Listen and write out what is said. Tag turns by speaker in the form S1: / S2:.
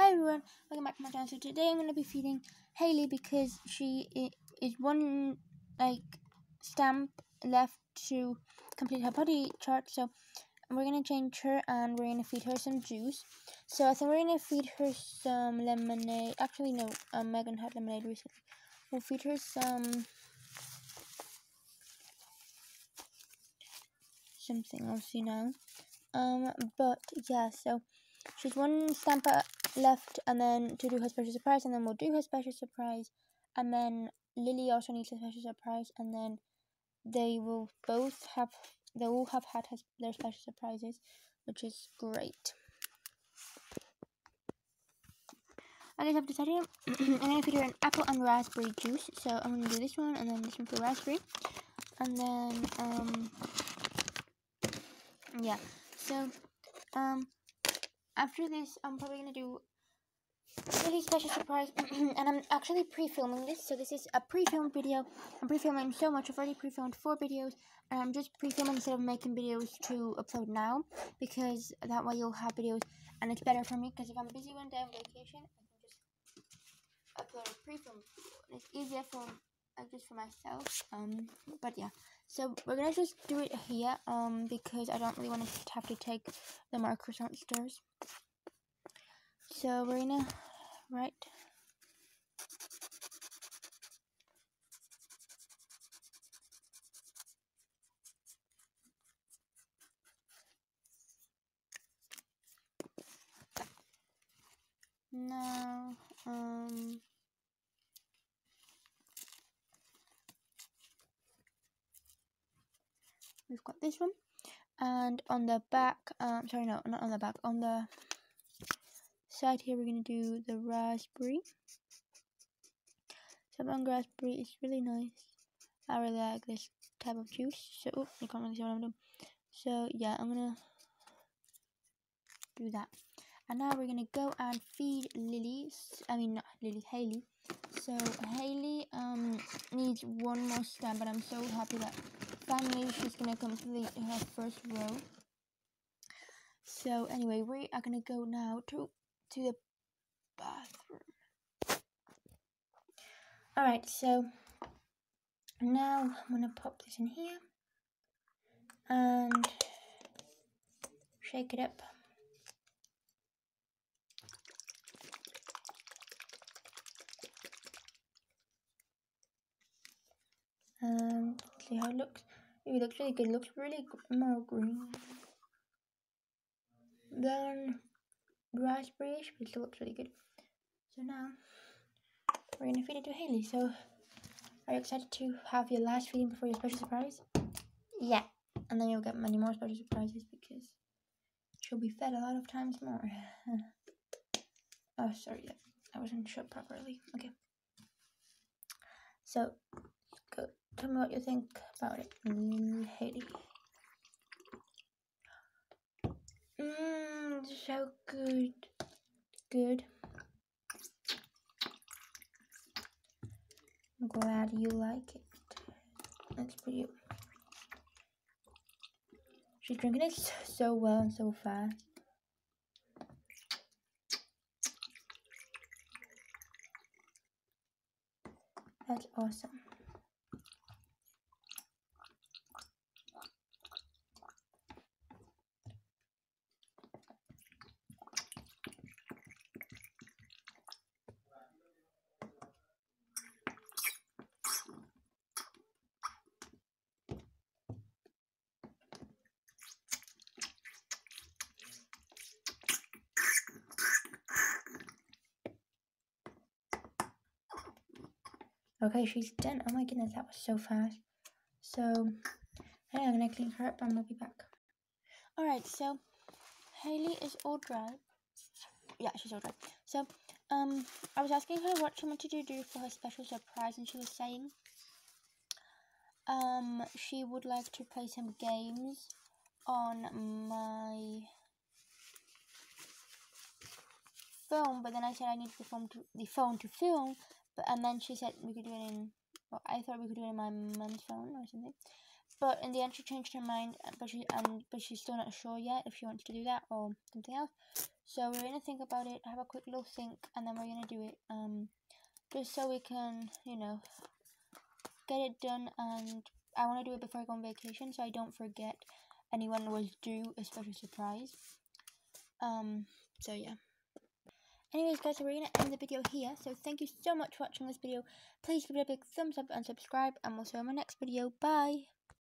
S1: Hi everyone, welcome back to my channel. So today I'm going to be feeding Hailey because she is one like stamp left to complete her body chart. So we're going to change her and we're going to feed her some juice. So I think we're going to feed her some lemonade. Actually no, um, Megan had lemonade recently. We'll feed her some something else, you know. Um, but yeah, so she's one stamper left and then to do her special surprise and then we'll do her special surprise and then Lily also needs a special surprise and then they will both have they all have had their special surprises which is great. I guess I've decided I'm feed her an apple and raspberry juice so I'm to do this one and then this one for raspberry and then um yeah so um after this, I'm probably to do a special surprise. and I'm actually pre-filming this. So this is a pre-filmed video. I'm pre-filming so much. I've already pre-filmed four videos. And I'm just pre-filming instead of making videos to upload now. Because that way you'll have videos. And it's better for me. Because if I'm busy one day on vacation, I can just upload a pre-filmed video. It's easier for like just for myself. Um, but yeah. So we're gonna just do it here. Um, because I don't really want to have to take the markers downstairs. So we're gonna write. Now, um, we've got this one and on the back um sorry no not on the back on the side here we're going to do the raspberry. Sabang raspberry is really nice. I really like this type of juice so you can't really see what I'm doing. So yeah I'm gonna do that. And now we're gonna go and feed Lily I mean not Lily Hailey so Hailey um needs one more stamp but I'm so happy that finally she's gonna complete her first row. So anyway we are gonna go now to to the bathroom. Alright so now I'm gonna pop this in here and shake it up. Um, and see how it looks. It looks really good. It looks really more green than raspberries, but it still looks really good. So now we're gonna feed it to Hailey. So are you excited to have your last feeding before your special surprise? Yeah. And then you'll get many more special surprises because she'll be fed a lot of times more. oh, sorry, I wasn't shut properly. Okay. So go Tell me what you think about it, Hailey. Mmm, so good. Good. I'm glad you like it. That's pretty. She's drinking it so well and so fast. That's awesome. Okay, she's done. Oh my goodness, that was so fast. So, hey, I'm gonna clean her up and we'll be back. Alright, so Hailey is all dry. Yeah, she's all dry. So, um, I was asking her what she wanted to do for her special surprise, and she was saying, um, she would like to play some games on my phone, but then I said I need the phone to the phone to film, but and then she said we could do it in. Well, I thought we could do it in my mom's phone or something. But in the end, she changed her mind. But she and but she's still not sure yet if she wants to do that or something else. So we're gonna think about it, have a quick little think, and then we're gonna do it. Um, just so we can, you know, get it done. And I want to do it before I go on vacation, so I don't forget anyone was due a special surprise. Um, so yeah. Anyways guys, so we're going to end the video here. So thank you so much for watching this video. Please give it a big thumbs up and subscribe. And we'll see you in my next video. Bye.